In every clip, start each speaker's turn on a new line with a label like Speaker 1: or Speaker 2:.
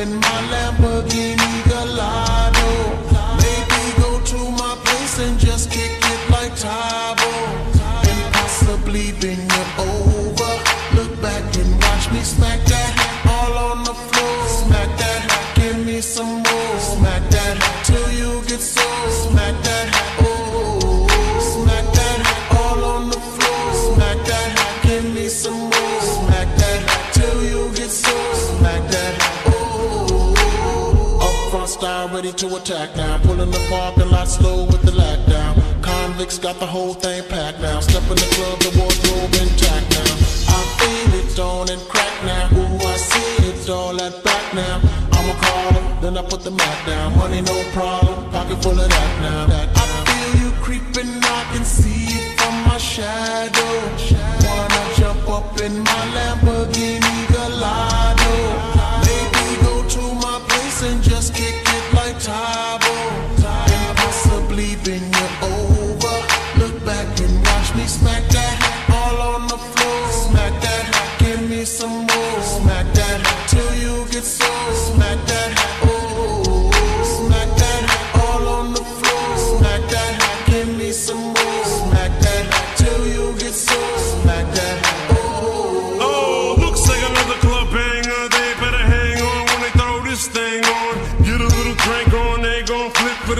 Speaker 1: in my Lamborghini Gallardo. Maybe go to my place and just kick it like Tae Bo. And possibly bend you over. Look back and watch me smack Style ready to attack now. Pulling the parking lot slow with the lack down. Konvicts got the whole thing packed now. Step in the club, the wardrobe intact now. I feel it on and crack now. Ooh, I see it all at back now. I'ma call him, then I put the mat down. Money no problem, pocket full of that now. I feel you creeping, I can see it from my shadow. Wanna jump up in my Lamborghini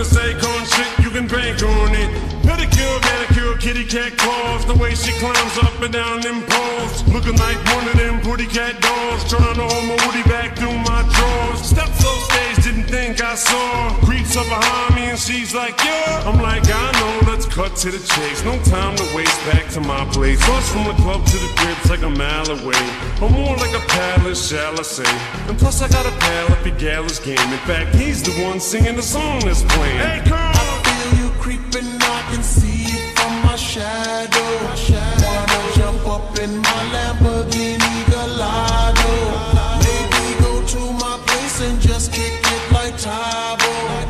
Speaker 1: the
Speaker 2: sake on shit. You can bank on it. Pedicure, manicure, kitty cat claws. The way she climbs up and down them poles. Looking like one of them pretty cat dolls. Trying to hold my woody back through my drawers. Steps on stage, didn't think I saw. Creeps up behind me and she's like, yeah. I'm like, I know, cut to the chase. No time to waste back to my place. Bus from the club to the crib's like a mile away. Or more like a palace, shall I say. And plus I got a pal if he gallus game. In fact, he's the one singing the song that's playing. Hey, girl!
Speaker 1: I feel you creeping, I can see it from my shadow. Wanna jump up in my Lamborghini Gallardo? Maybe go to my place and just kick it like Tae Bo.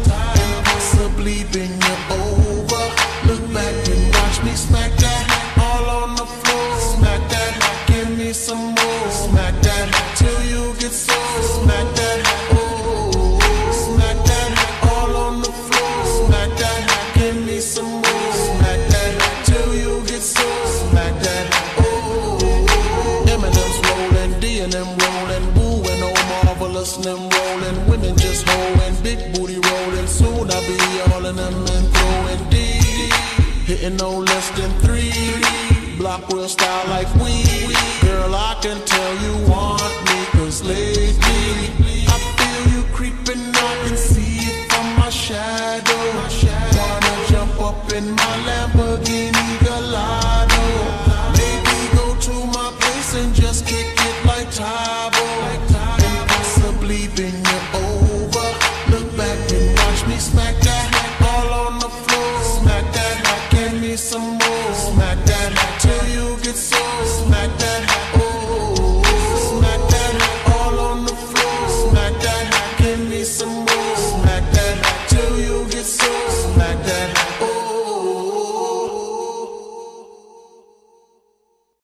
Speaker 1: Big booty rolling. Soon I'll be all in them and throwing D. Hitting no less than three. Block real style like we. Girl, I can tell you want me, cause lately I feel you creeping, I can see it from my shadow. Wanna jump up in my Lamborghini